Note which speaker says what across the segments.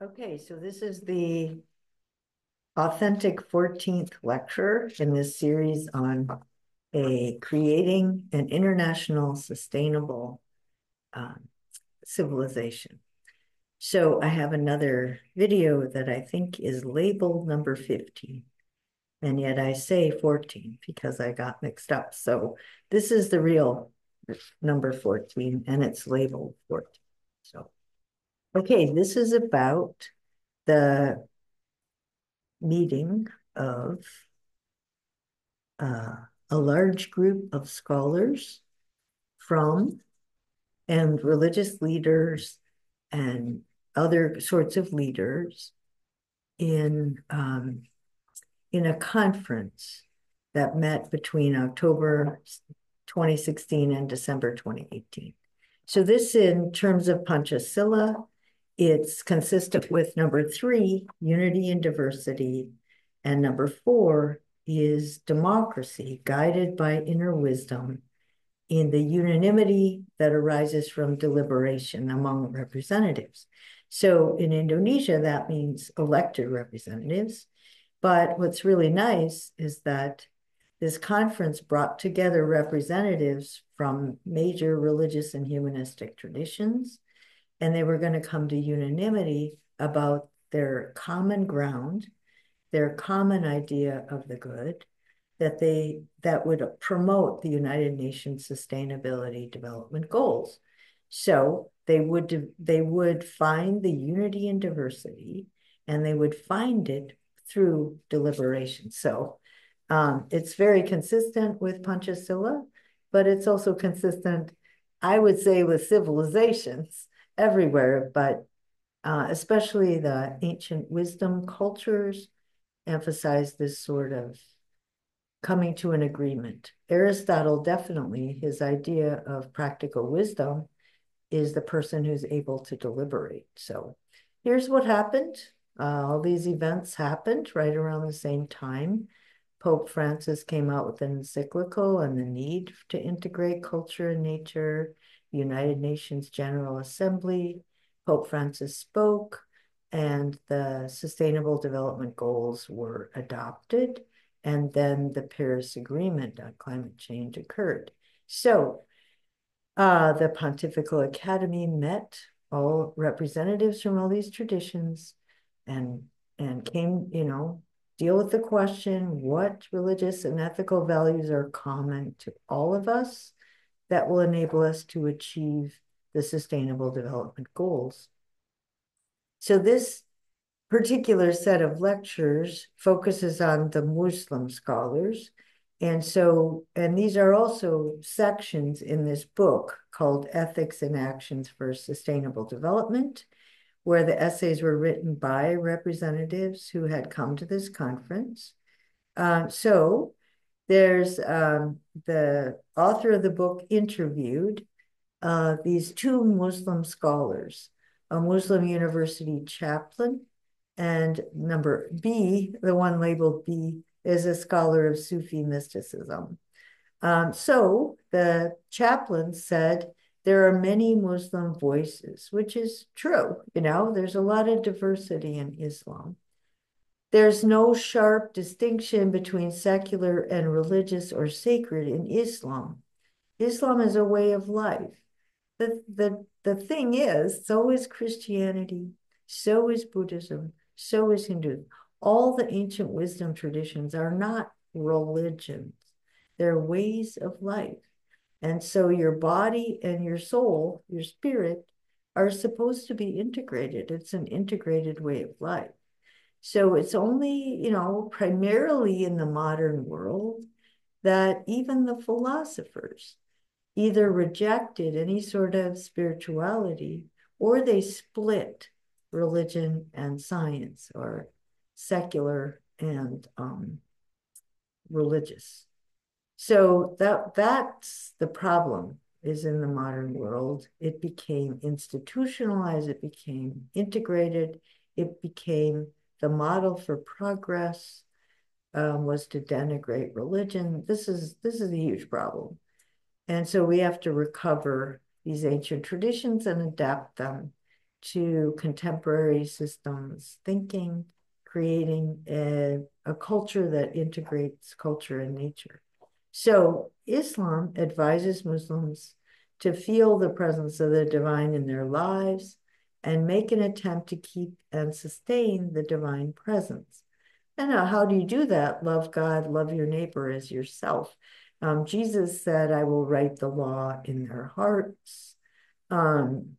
Speaker 1: Okay, so this is the authentic 14th lecture in this series on a creating an international sustainable um, civilization. So I have another video that I think is labeled number 15. And yet I say 14 because I got mixed up. So this is the real number 14 and it's labeled 14. So Okay, this is about the meeting of uh, a large group of scholars from and religious leaders and other sorts of leaders in um, in a conference that met between October 2016 and December 2018. So this in terms of Pancasila it's consistent with number three, unity and diversity. And number four is democracy, guided by inner wisdom in the unanimity that arises from deliberation among representatives. So in Indonesia, that means elected representatives. But what's really nice is that this conference brought together representatives from major religious and humanistic traditions and they were going to come to unanimity about their common ground, their common idea of the good, that they that would promote the United Nations Sustainability Development Goals. So they would they would find the unity and diversity, and they would find it through deliberation. So um, it's very consistent with Pancasila, but it's also consistent, I would say, with civilizations everywhere, but uh, especially the ancient wisdom cultures emphasize this sort of coming to an agreement. Aristotle definitely, his idea of practical wisdom is the person who's able to deliberate. So here's what happened. Uh, all these events happened right around the same time. Pope Francis came out with an encyclical on the need to integrate culture and nature. United Nations General Assembly, Pope Francis spoke, and the Sustainable Development Goals were adopted, and then the Paris Agreement on climate change occurred. So uh, the Pontifical Academy met all representatives from all these traditions and and came, you know, deal with the question, what religious and ethical values are common to all of us? That will enable us to achieve the Sustainable Development Goals. So this particular set of lectures focuses on the Muslim scholars. And so, and these are also sections in this book called Ethics and Actions for Sustainable Development, where the essays were written by representatives who had come to this conference. Uh, so there's um, the author of the book interviewed uh, these two Muslim scholars, a Muslim university chaplain, and number B, the one labeled B, is a scholar of Sufi mysticism. Um, so the chaplain said, there are many Muslim voices, which is true. You know, there's a lot of diversity in Islam. There's no sharp distinction between secular and religious or sacred in Islam. Islam is a way of life. The, the, the thing is, so is Christianity, so is Buddhism, so is Hinduism. All the ancient wisdom traditions are not religions, they're ways of life. And so your body and your soul, your spirit, are supposed to be integrated. It's an integrated way of life. So it's only, you know, primarily in the modern world that even the philosophers either rejected any sort of spirituality or they split religion and science or secular and um, religious. So that that's the problem is in the modern world. It became institutionalized, it became integrated, it became the model for progress um, was to denigrate religion. This is this is a huge problem, and so we have to recover these ancient traditions and adapt them to contemporary systems thinking, creating a, a culture that integrates culture and nature. So Islam advises Muslims to feel the presence of the divine in their lives and make an attempt to keep and sustain the divine presence. And how do you do that? Love God, love your neighbor as yourself. Um, Jesus said, I will write the law in their hearts. Um,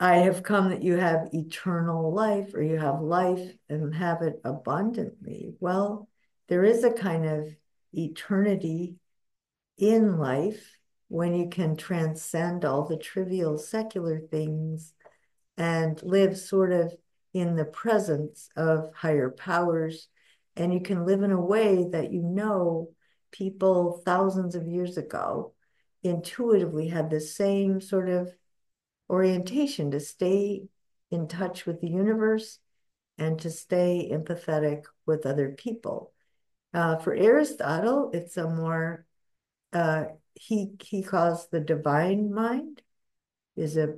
Speaker 1: I have come that you have eternal life or you have life and have it abundantly. Well, there is a kind of eternity in life when you can transcend all the trivial secular things and live sort of in the presence of higher powers. And you can live in a way that you know people thousands of years ago intuitively had the same sort of orientation to stay in touch with the universe and to stay empathetic with other people. Uh, for Aristotle, it's a more uh, he he calls the divine mind is a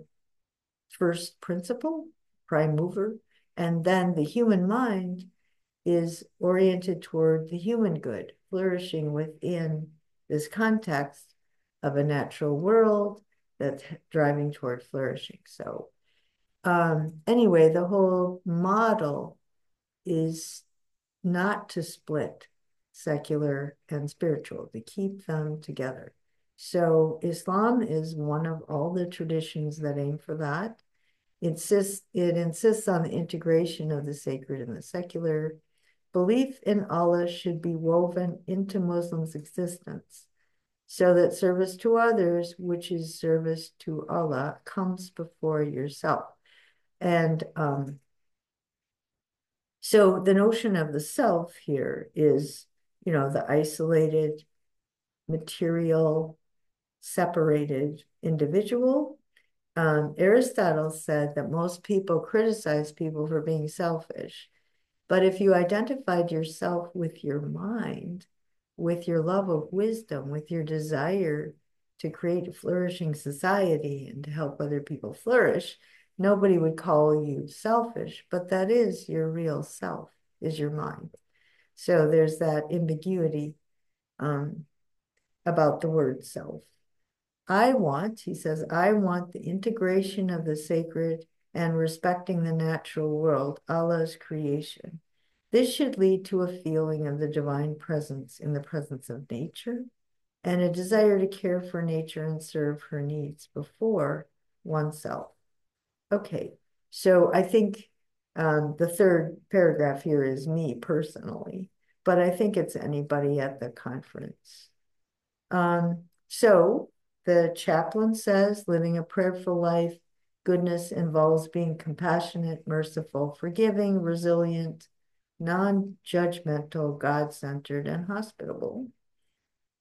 Speaker 1: first principle, prime mover, and then the human mind is oriented toward the human good, flourishing within this context of a natural world that's driving toward flourishing. So um, anyway, the whole model is not to split secular and spiritual, to keep them together. So Islam is one of all the traditions that aim for that. It insists, it insists on the integration of the sacred and the secular. Belief in Allah should be woven into Muslims' existence so that service to others, which is service to Allah, comes before yourself. And um, so the notion of the self here is, you know, the isolated, material, separated individual. Um, Aristotle said that most people criticize people for being selfish. But if you identified yourself with your mind, with your love of wisdom, with your desire to create a flourishing society and to help other people flourish, nobody would call you selfish, but that is your real self, is your mind. So there's that ambiguity um, about the word self. I want, he says, I want the integration of the sacred and respecting the natural world, Allah's creation. This should lead to a feeling of the divine presence in the presence of nature and a desire to care for nature and serve her needs before oneself. Okay, so I think um, the third paragraph here is me personally, but I think it's anybody at the conference. Um, so the chaplain says living a prayerful life, goodness involves being compassionate, merciful, forgiving, resilient, non-judgmental, God-centered, and hospitable.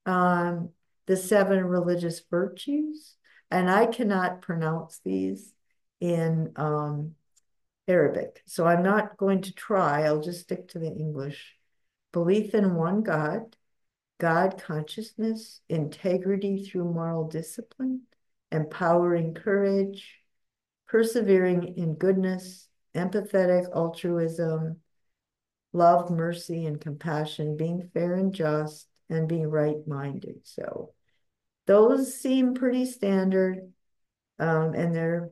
Speaker 1: Um, the seven religious virtues, and I cannot pronounce these in um, Arabic, so I'm not going to try. I'll just stick to the English. Belief in one God, God consciousness, integrity through moral discipline, empowering courage, persevering in goodness, empathetic altruism, love, mercy, and compassion, being fair and just, and being right minded. So those seem pretty standard. Um, and they're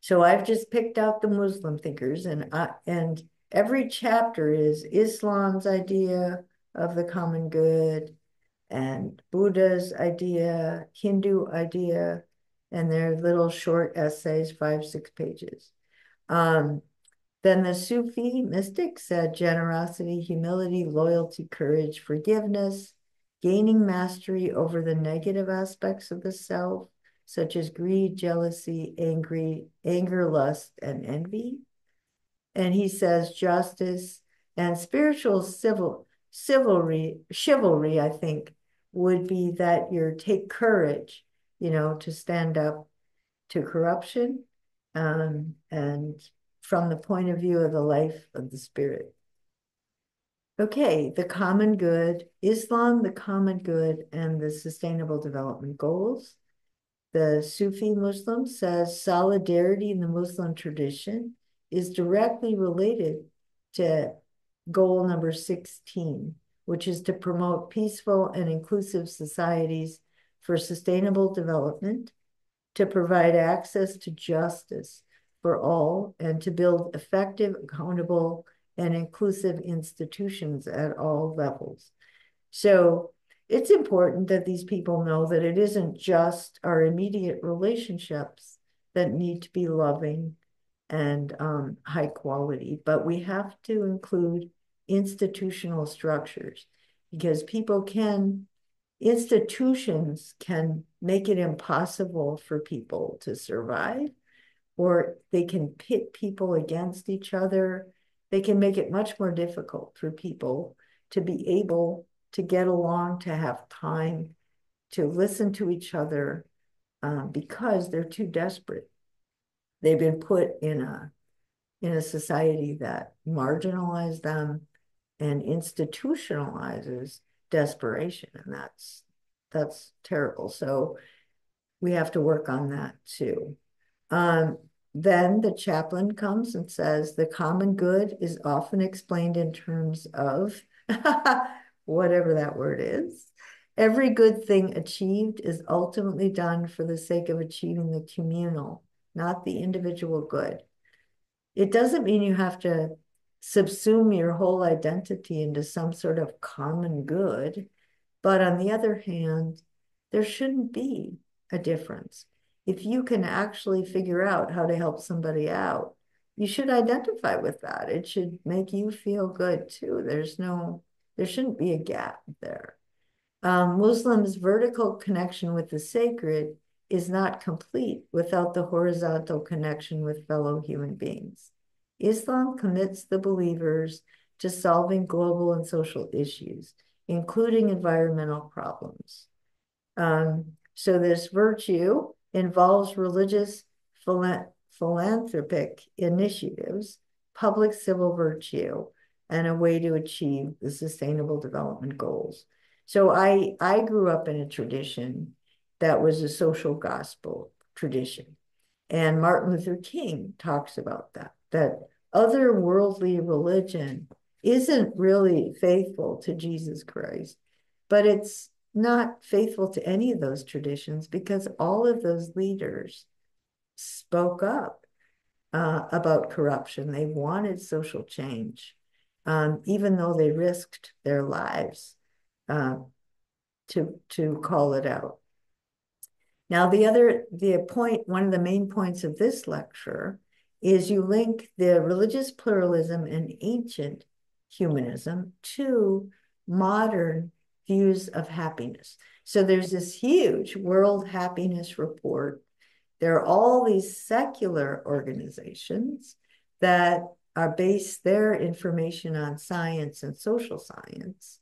Speaker 1: so I've just picked out the Muslim thinkers, and I, and every chapter is Islam's idea of the common good, and Buddha's idea, Hindu idea, and they're little short essays, five, six pages. Um, then the Sufi mystic said generosity, humility, loyalty, courage, forgiveness, gaining mastery over the negative aspects of the self, such as greed, jealousy, angry, anger, lust, and envy. And he says justice and spiritual civil chivalry, chivalry, I think, would be that you take courage, you know, to stand up to corruption um, and from the point of view of the life of the spirit. Okay, the common good, Islam, the common good, and the sustainable development goals. the Sufi Muslim says solidarity in the Muslim tradition is directly related to goal number 16, which is to promote peaceful and inclusive societies for sustainable development, to provide access to justice for all, and to build effective, accountable, and inclusive institutions at all levels. So it's important that these people know that it isn't just our immediate relationships that need to be loving and um, high quality, but we have to include institutional structures because people can, institutions can make it impossible for people to survive, or they can pit people against each other. They can make it much more difficult for people to be able to get along, to have time, to listen to each other uh, because they're too desperate. They've been put in a in a society that marginalizes them and institutionalizes desperation, and that's that's terrible. So we have to work on that too. Um, then the chaplain comes and says the common good is often explained in terms of whatever that word is. Every good thing achieved is ultimately done for the sake of achieving the communal, not the individual good. It doesn't mean you have to subsume your whole identity into some sort of common good. But on the other hand, there shouldn't be a difference. If you can actually figure out how to help somebody out, you should identify with that. It should make you feel good too. There's no there shouldn't be a gap there. Um, Muslims' vertical connection with the sacred is not complete without the horizontal connection with fellow human beings. Islam commits the believers to solving global and social issues, including environmental problems. Um, so this virtue involves religious philanthropic initiatives, public civil virtue, and a way to achieve the sustainable development goals. So I, I grew up in a tradition that was a social gospel tradition. And Martin Luther King talks about that, that otherworldly religion isn't really faithful to Jesus Christ, but it's not faithful to any of those traditions because all of those leaders spoke up uh, about corruption. They wanted social change um, even though they risked their lives uh, to, to call it out. Now, the other, the point, one of the main points of this lecture is you link the religious pluralism and ancient humanism to modern views of happiness. So there's this huge World Happiness Report. There are all these secular organizations that are based their information on science and social science,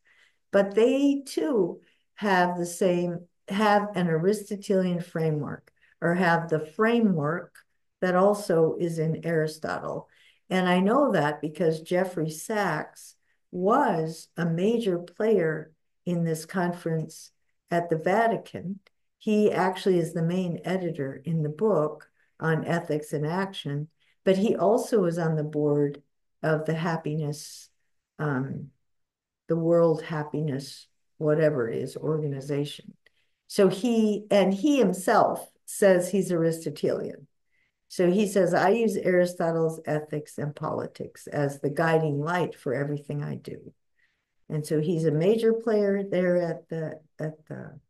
Speaker 1: but they too have the same, have an Aristotelian framework or have the framework that also is in Aristotle. And I know that because Jeffrey Sachs was a major player in this conference at the Vatican. He actually is the main editor in the book on ethics and action but he also was on the board of the happiness, um, the World Happiness, whatever it is, organization. So he, and he himself says he's Aristotelian. So he says, I use Aristotle's ethics and politics as the guiding light for everything I do. And so he's a major player there at the at the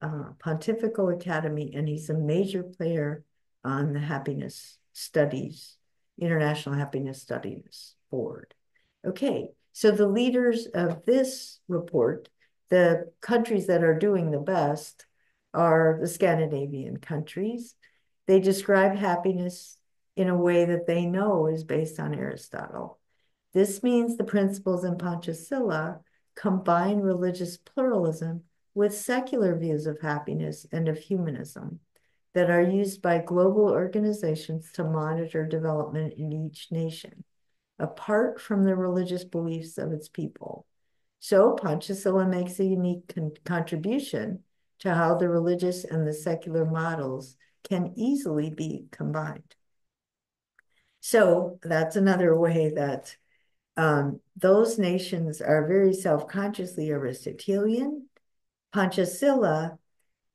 Speaker 1: uh, Pontifical Academy, and he's a major player on the happiness Studies, International Happiness Studies Board. Okay, so the leaders of this report, the countries that are doing the best are the Scandinavian countries. They describe happiness in a way that they know is based on Aristotle. This means the principles in Pancasila combine religious pluralism with secular views of happiness and of humanism that are used by global organizations to monitor development in each nation, apart from the religious beliefs of its people. So Pancasila makes a unique con contribution to how the religious and the secular models can easily be combined. So that's another way that um, those nations are very self-consciously Aristotelian. Pancasila,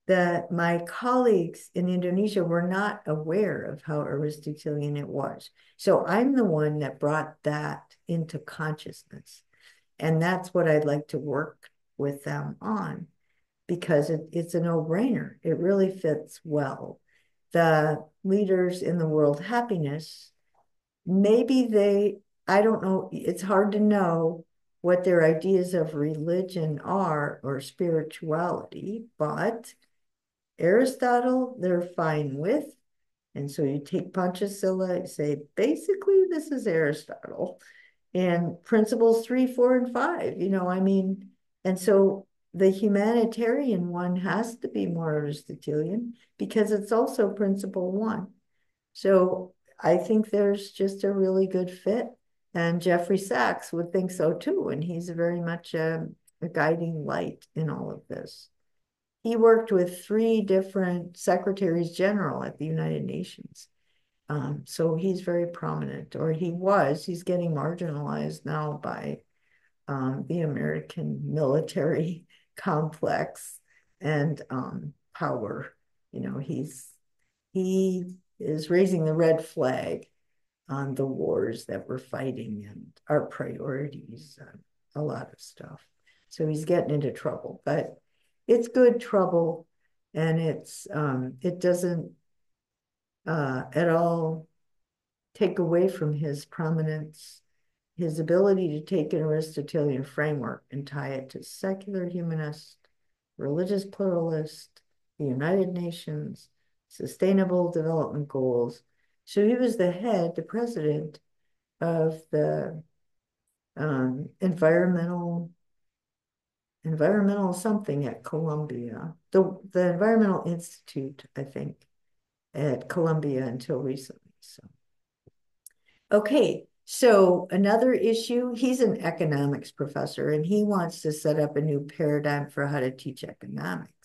Speaker 1: that my colleagues in Indonesia were not aware of how Aristotelian it was. So I'm the one that brought that into consciousness. And that's what I'd like to work with them on because it, it's a no-brainer. It really fits well. The leaders in the world happiness, maybe they, I don't know, it's hard to know what their ideas of religion are or spirituality, but Aristotle, they're fine with. And so you take Pancasila, say, basically, this is Aristotle. And principles three, four, and five, you know, I mean, and so the humanitarian one has to be more Aristotelian because it's also principle one. So I think there's just a really good fit. And Jeffrey Sachs would think so too. And he's very much a, a guiding light in all of this. He worked with three different secretaries general at the United Nations. Um, so he's very prominent, or he was. He's getting marginalized now by um, the American military complex and um, power. You know, he's he is raising the red flag on the wars that we're fighting and our priorities, a lot of stuff. So he's getting into trouble, but it's good trouble, and it's um, it doesn't uh, at all take away from his prominence his ability to take an Aristotelian framework and tie it to secular humanist, religious pluralist, the United Nations, sustainable development goals. So he was the head, the president of the um, environmental environmental something at Columbia, the the Environmental Institute, I think, at Columbia until recently. So, okay, so another issue, he's an economics professor and he wants to set up a new paradigm for how to teach economics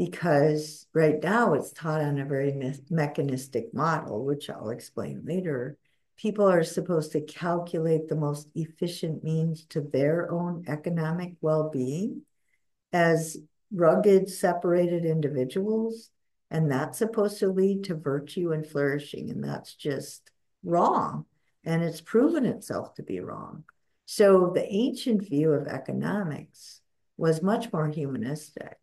Speaker 1: because right now it's taught on a very me mechanistic model, which I'll explain later. People are supposed to calculate the most efficient means to their own economic well-being as rugged, separated individuals. And that's supposed to lead to virtue and flourishing. And that's just wrong and it's proven itself to be wrong. So the ancient view of economics was much more humanistic.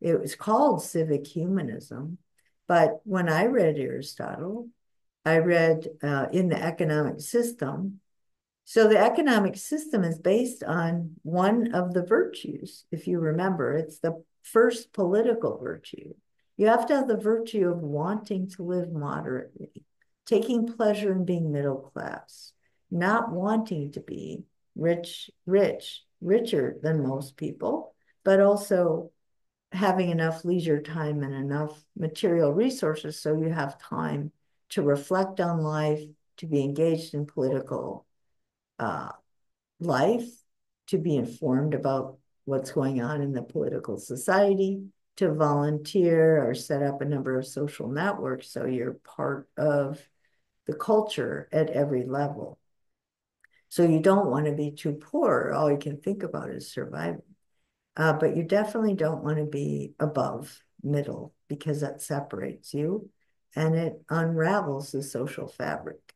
Speaker 1: It was called civic humanism. But when I read Aristotle, I read uh, in the economic system. So the economic system is based on one of the virtues. If you remember, it's the first political virtue. You have to have the virtue of wanting to live moderately taking pleasure in being middle class, not wanting to be rich, rich, richer than most people, but also having enough leisure time and enough material resources so you have time to reflect on life, to be engaged in political uh, life, to be informed about what's going on in the political society, to volunteer or set up a number of social networks so you're part of the culture at every level. So you don't want to be too poor. All you can think about is surviving. Uh, but you definitely don't want to be above middle because that separates you and it unravels the social fabric.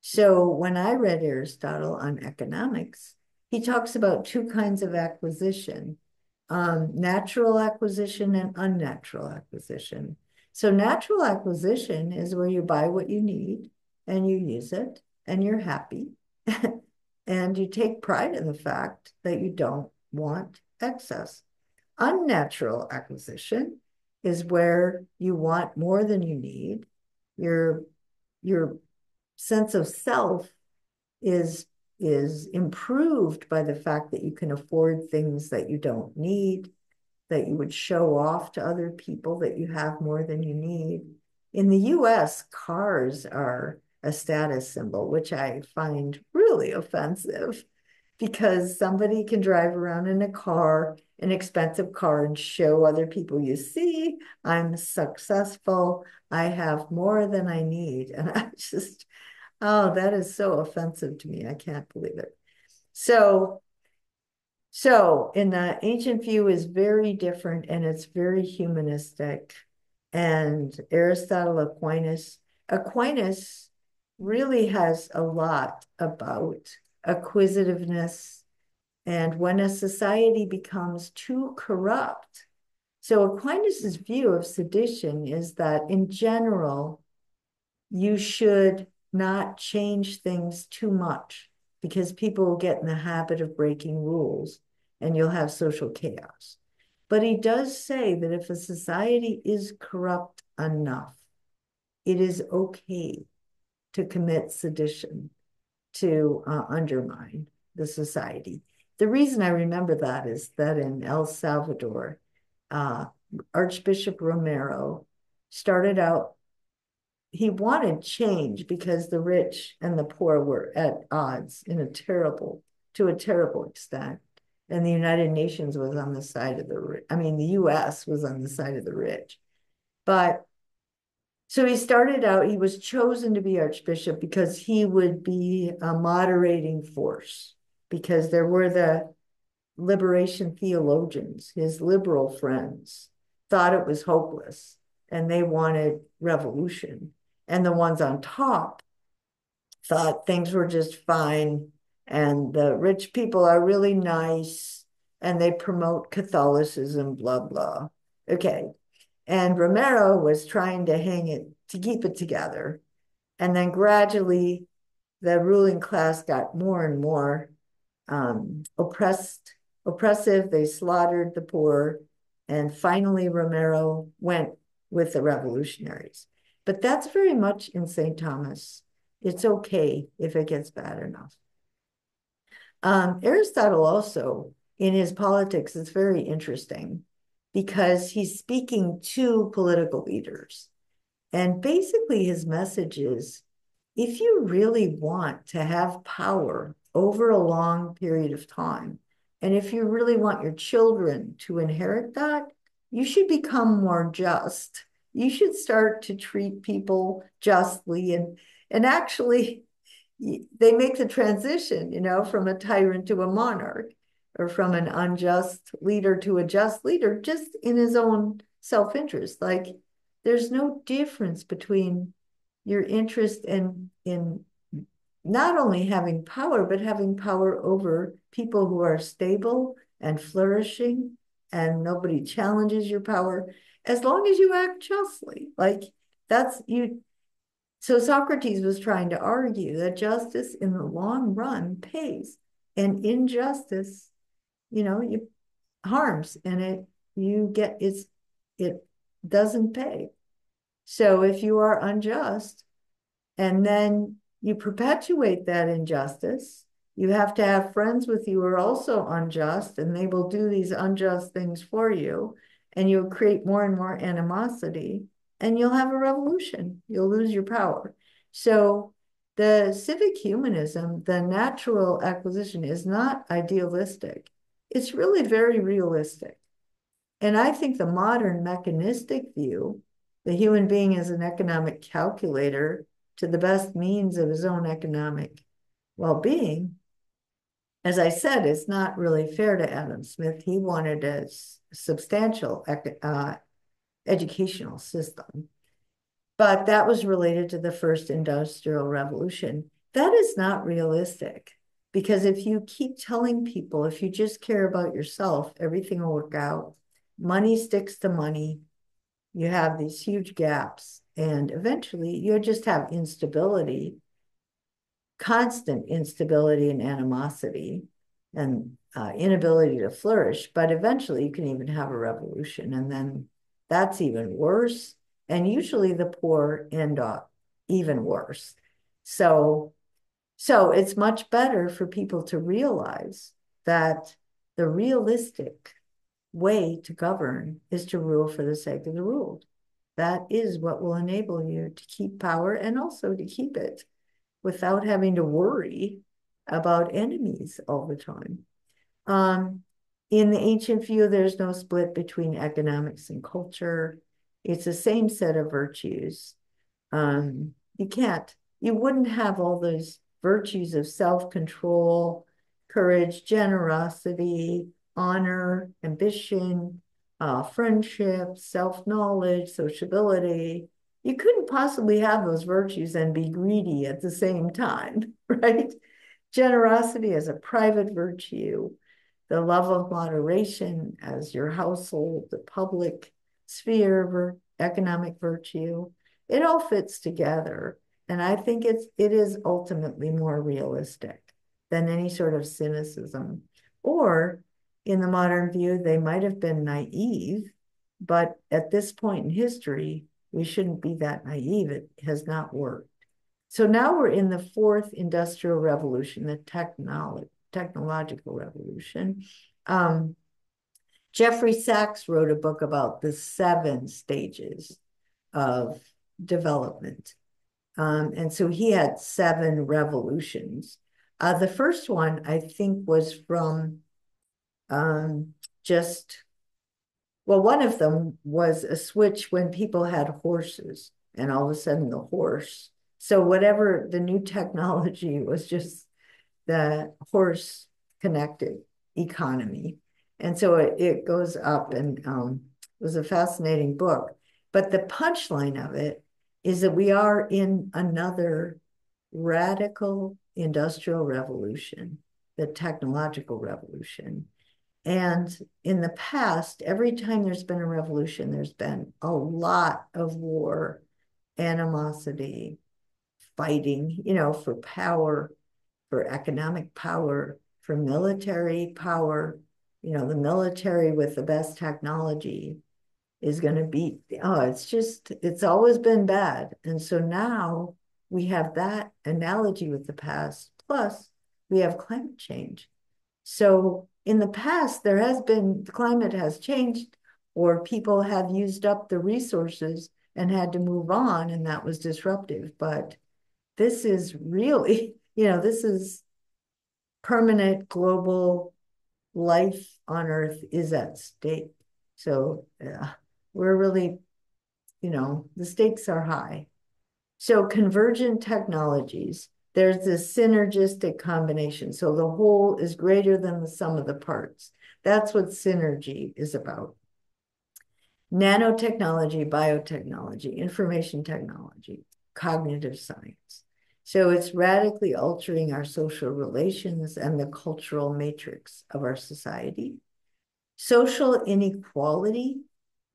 Speaker 1: So when I read Aristotle on economics, he talks about two kinds of acquisition, um, natural acquisition and unnatural acquisition. So natural acquisition is where you buy what you need and you use it and you're happy and you take pride in the fact that you don't want excess. Unnatural acquisition is where you want more than you need. Your, your sense of self is, is improved by the fact that you can afford things that you don't need, that you would show off to other people that you have more than you need. In the US, cars are a status symbol, which I find really offensive. because somebody can drive around in a car, an expensive car, and show other people, you see, I'm successful. I have more than I need. And I just, oh, that is so offensive to me. I can't believe it. So, so in the ancient view is very different and it's very humanistic. And Aristotle Aquinas, Aquinas really has a lot about acquisitiveness and when a society becomes too corrupt. So Aquinas's view of sedition is that in general, you should not change things too much because people will get in the habit of breaking rules and you'll have social chaos. But he does say that if a society is corrupt enough, it is okay to commit sedition to uh, undermine the society. The reason I remember that is that in El Salvador, uh, Archbishop Romero started out, he wanted change because the rich and the poor were at odds in a terrible, to a terrible extent. And the United Nations was on the side of the, I mean, the US was on the side of the rich. But so he started out, he was chosen to be archbishop because he would be a moderating force, because there were the liberation theologians, his liberal friends, thought it was hopeless and they wanted revolution. And the ones on top thought things were just fine and the rich people are really nice and they promote Catholicism, blah, blah. Okay. And Romero was trying to hang it, to keep it together. And then gradually, the ruling class got more and more um, oppressed, oppressive. They slaughtered the poor. And finally, Romero went with the revolutionaries. But that's very much in St. Thomas. It's okay if it gets bad enough. Um, Aristotle also, in his politics, is very interesting because he's speaking to political leaders. And basically, his message is if you really want to have power over a long period of time, and if you really want your children to inherit that, you should become more just. You should start to treat people justly and and actually they make the transition, you know, from a tyrant to a monarch or from an unjust leader to a just leader just in his own self-interest. Like there's no difference between your interest in in not only having power, but having power over people who are stable and flourishing and nobody challenges your power as long as you act justly. Like that's you so Socrates was trying to argue that justice in the long run pays and injustice, you know, you harms and it you get it's it doesn't pay. So if you are unjust and then you perpetuate that injustice, you have to have friends with you who are also unjust and they will do these unjust things for you and you'll create more and more animosity and you'll have a revolution. You'll lose your power. So the civic humanism, the natural acquisition is not idealistic. It's really very realistic. And I think the modern mechanistic view, the human being as an economic calculator to the best means of his own economic well-being, as I said, it's not really fair to Adam Smith. He wanted a substantial uh, educational system. But that was related to the first industrial revolution. That is not realistic because if you keep telling people, if you just care about yourself, everything will work out. Money sticks to money. You have these huge gaps, and eventually you just have instability, constant instability and animosity, and uh, inability to flourish. But eventually you can even have a revolution, and then that's even worse. And usually the poor end up even worse. So, so it's much better for people to realize that the realistic way to govern is to rule for the sake of the ruled. That is what will enable you to keep power and also to keep it without having to worry about enemies all the time. Um, in the ancient view, there's no split between economics and culture. It's the same set of virtues. Um, you can't, you wouldn't have all those virtues of self-control, courage, generosity, honor, ambition, uh, friendship, self-knowledge, sociability. You couldn't possibly have those virtues and be greedy at the same time, right? Generosity as a private virtue, the love of moderation as your household, the public sphere, economic virtue. It all fits together. And I think it's it is ultimately more realistic than any sort of cynicism. Or in the modern view, they might have been naive, but at this point in history, we shouldn't be that naive. It has not worked. So now we're in the fourth industrial revolution, the technology, technological revolution. Um, Jeffrey Sachs wrote a book about the seven stages of development. Um, and so he had seven revolutions. Uh, the first one, I think, was from um, just, well, one of them was a switch when people had horses, and all of a sudden the horse. So, whatever the new technology was just the horse connected economy. And so it, it goes up, and um, it was a fascinating book. But the punchline of it is that we are in another radical industrial revolution, the technological revolution. And in the past, every time there's been a revolution, there's been a lot of war, animosity, fighting, you know, for power, for economic power, for military power. You know, the military with the best technology is going to beat, oh, it's just, it's always been bad. And so now we have that analogy with the past, plus we have climate change. So in the past, there has been, the climate has changed, or people have used up the resources and had to move on, and that was disruptive. But this is really, you know, this is permanent global life on Earth is at stake. So yeah, we're really, you know, the stakes are high. So convergent technologies there's this synergistic combination. So the whole is greater than the sum of the parts. That's what synergy is about. Nanotechnology, biotechnology, information technology, cognitive science. So it's radically altering our social relations and the cultural matrix of our society. Social inequality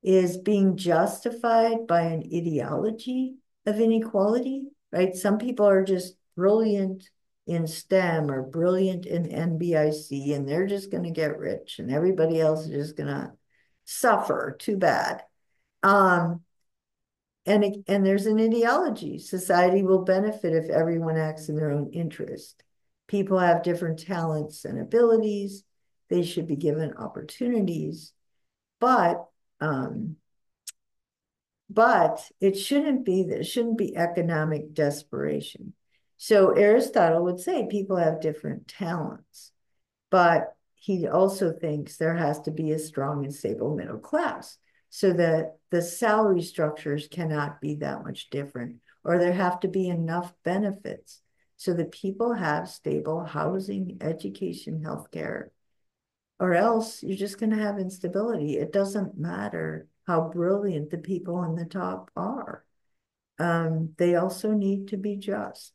Speaker 1: is being justified by an ideology of inequality, right? Some people are just brilliant in STEM or brilliant in NBIC, and they're just going to get rich, and everybody else is just going to suffer. Too bad. Um, and and there's an ideology. Society will benefit if everyone acts in their own interest. People have different talents and abilities. They should be given opportunities, but um, but it shouldn't be there shouldn't be economic desperation. So Aristotle would say people have different talents, but he also thinks there has to be a strong and stable middle class so that the salary structures cannot be that much different, or there have to be enough benefits so that people have stable housing, education, healthcare, or else you're just going to have instability. It doesn't matter how brilliant the people on the top are. Um, they also need to be just.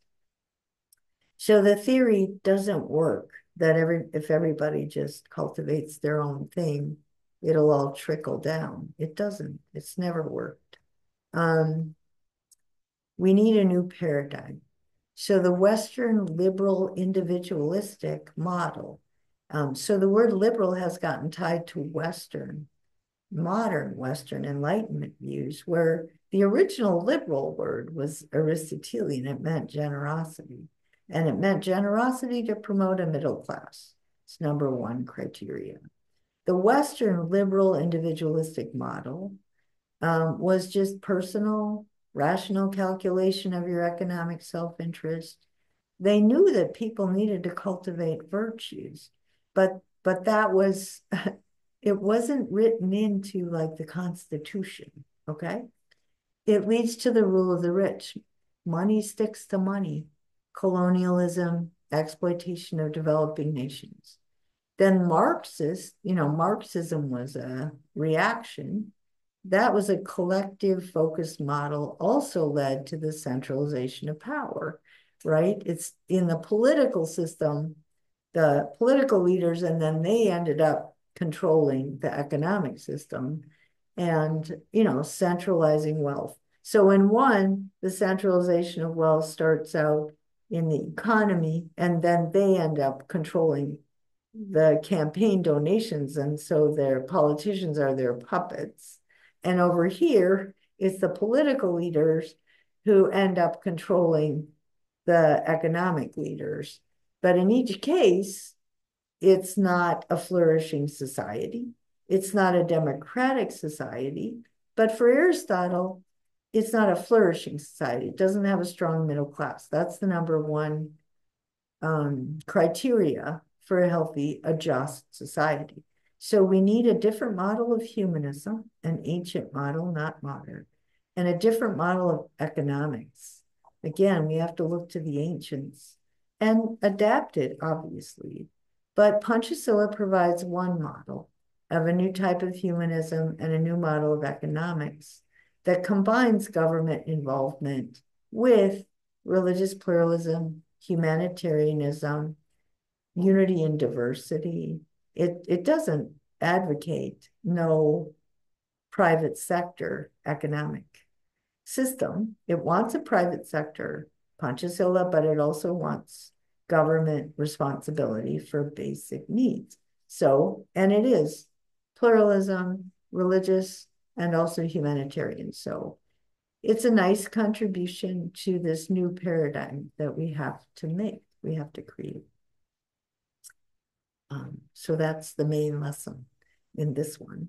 Speaker 1: So the theory doesn't work that every if everybody just cultivates their own thing, it'll all trickle down. It doesn't. It's never worked. Um, we need a new paradigm. So the Western liberal individualistic model. Um, so the word liberal has gotten tied to Western, modern Western Enlightenment views, where the original liberal word was Aristotelian. It meant generosity and it meant generosity to promote a middle class. It's number one criteria. The Western liberal individualistic model um, was just personal, rational calculation of your economic self interest, they knew that people needed to cultivate virtues, but but that was it wasn't written into like the Constitution, okay? It leads to the rule of the rich. Money sticks to money, colonialism, exploitation of developing nations. Then Marxist, you know, Marxism was a reaction. That was a collective focused model, also led to the centralization of power, right? It's in the political system, the political leaders, and then they ended up controlling the economic system and, you know, centralizing wealth. So in one, the centralization of wealth starts out in the economy, and then they end up controlling the campaign donations. And so their politicians are their puppets. And over here, it's the political leaders who end up controlling the economic leaders. But in each case, it's not a flourishing society. It's not a democratic society. But for Aristotle, it's not a flourishing society. It doesn't have a strong middle class. That's the number one um, criteria for a healthy, a just society. So we need a different model of humanism, an ancient model, not modern, and a different model of economics. Again, we have to look to the ancients and adapt it, obviously. But Pancasila provides one model of a new type of humanism and a new model of economics that combines government involvement with religious pluralism, humanitarianism, unity and diversity. It, it doesn't advocate no private sector economic system. It wants a private sector Pancasila, but it also wants government responsibility for basic needs. So, and it is pluralism, religious, and also humanitarian. So it's a nice contribution to this new paradigm that we have to make, we have to create. Um, so that's the main lesson in this one.